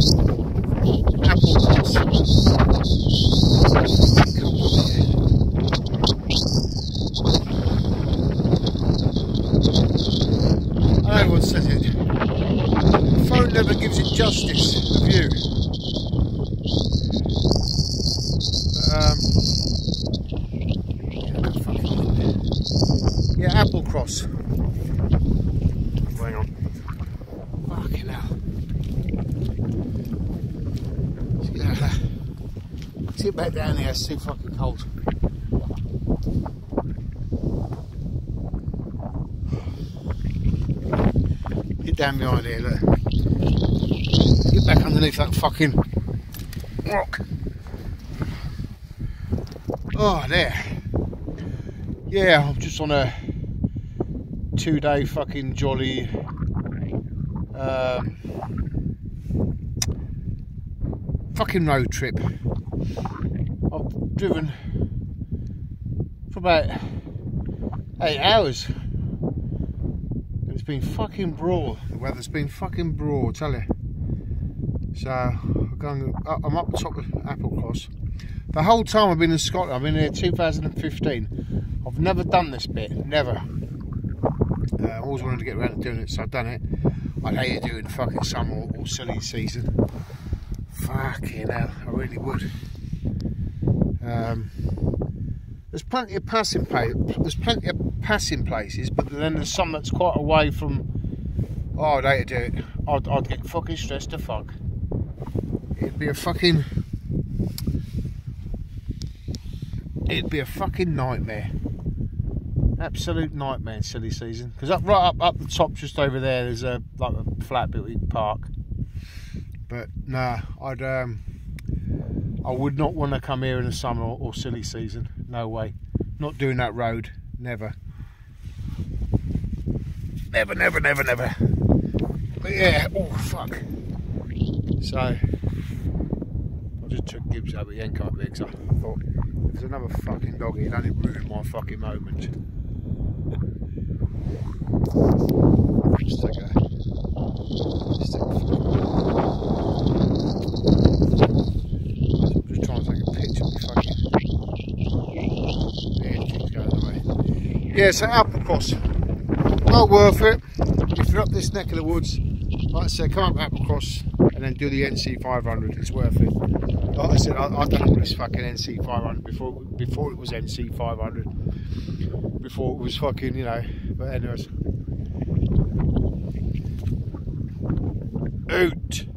Applecross. I know everyone says it. The phone never gives it justice, the view. But, um, yeah, Applecross. Hang on. Fucking hell. Yeah. Get back down here, it's too fucking cold. Get down behind here, look. Get back underneath that fucking rock. Oh, there. Yeah, I'm just on a two day fucking jolly um, fucking road trip. I've driven for about eight hours. It's been fucking brawl. The weather's been fucking I tell you. So I'm going. I'm up the top of Applecross. The whole time I've been in Scotland, I've been here 2015. I've never done this bit, never. Uh, I always wanted to get around to doing it, so I've done it. I'd hate to do it in fucking summer or silly season. Fucking hell, I really would. Um, there's plenty of passing places. There's plenty of passing places, but then there's some that's quite away from. Oh, I'd hate to do it. I'd, I'd get fucking stressed to fuck. It'd be a fucking. It'd be a fucking nightmare. Absolute nightmare in silly season. Because up right up up the top, just over there, there's a like a flat we park. But nah, I'd um, I would not want to come here in the summer or, silly season. No way. Not doing that road. Never. Never, never, never, never. But yeah, oh fuck. So I just took Gibbs out, but he ain't got big, I thought if there's another fucking dog here, only ruin my fucking moment. Just take a just take a just trying to take a picture of my fucking yeah, it keeps going away. Yeah, so Applecross. Well worth it. If you're up this neck of the woods, like I said, come up Applecross and then do the NC 500. It's worth it. Like I said, I, I done this fucking NC 500 before before it was NC 500. Before it was fucking, you know. But anyways. Out.